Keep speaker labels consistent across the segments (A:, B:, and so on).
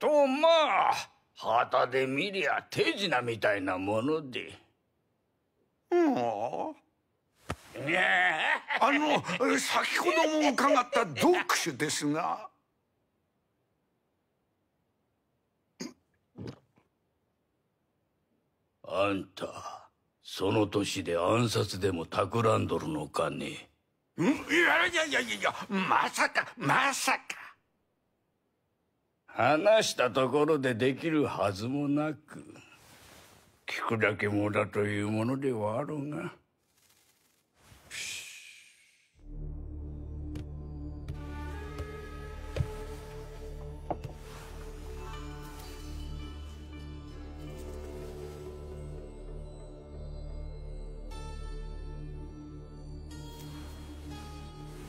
A: とまあ旗で見りゃ手品みたいなもので。
B: もうあの先ほども伺った読書ですが。
A: あんたその年で暗殺でも企んどるのかね。
B: ん？いやいやいやいやまさかまさか
A: 話したところでできるはずもなく聞くだけもだというものではあるが。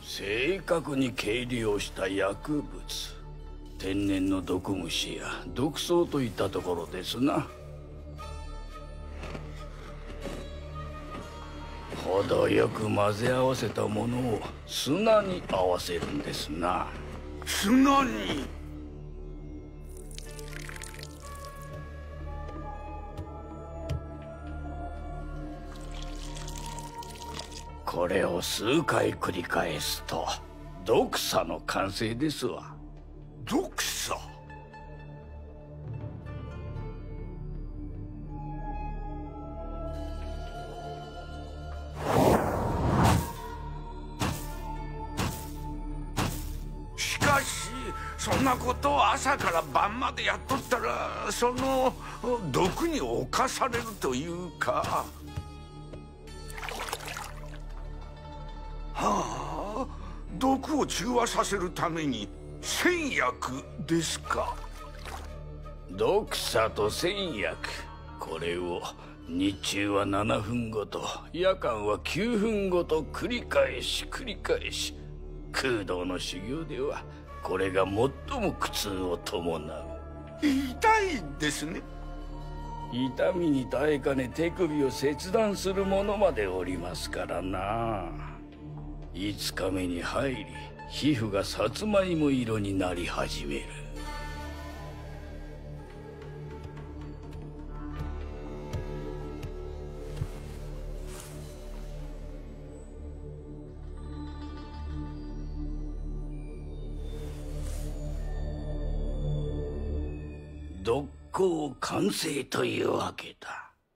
A: 正確に計量した薬物天然の毒虫や毒草といったところですな。程よく混ぜ合わせたものを砂に合わせるんですな。
B: 砂に？
A: これを数回繰り返すと毒草の完成ですわ
B: 毒草しかしそんなことを朝から晩までやっとったらその毒に侵されるというか。はあ毒を中和させるために戦薬ですか？
A: 毒草と戦薬。これを日中は7分ごと夜間は9分ごと繰り返し繰り返し。空洞の修行ではこれが最も苦痛を伴う。
B: 痛いですね。
A: 痛みに耐えかね手首を切断する者までおりますからな。5日目に入り皮膚がさつまいも色になり始める。独行完成というわけだ。